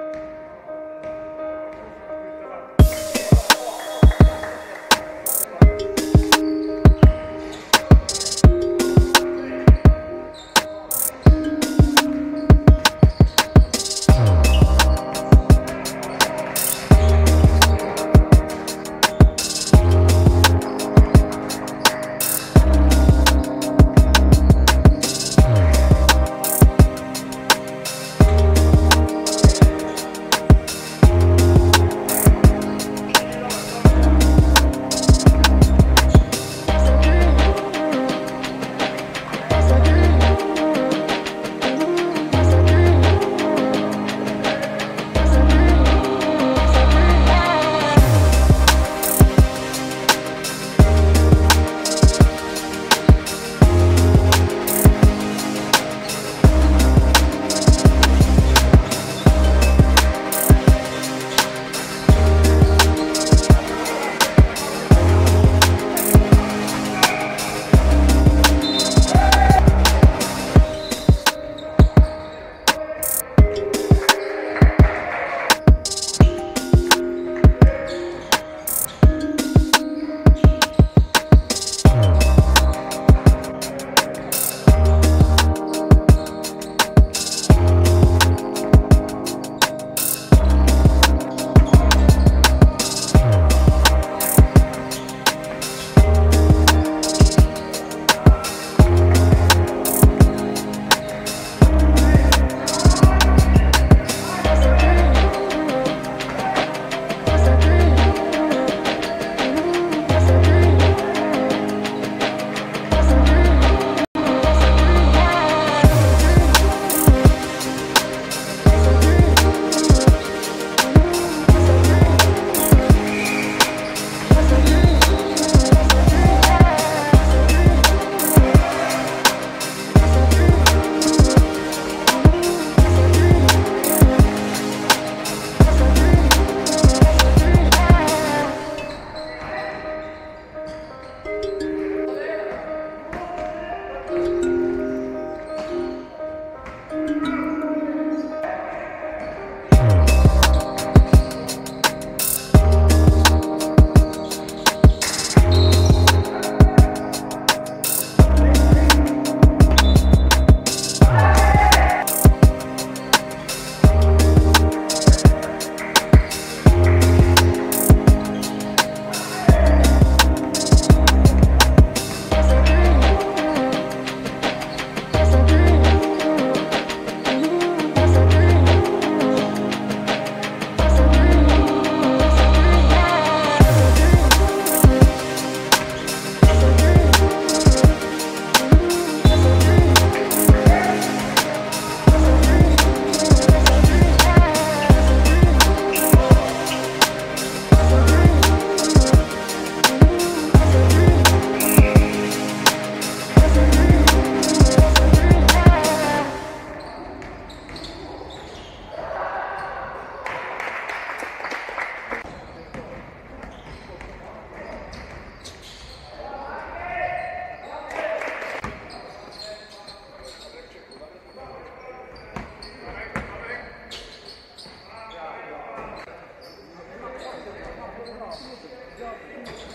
Bye. Good job.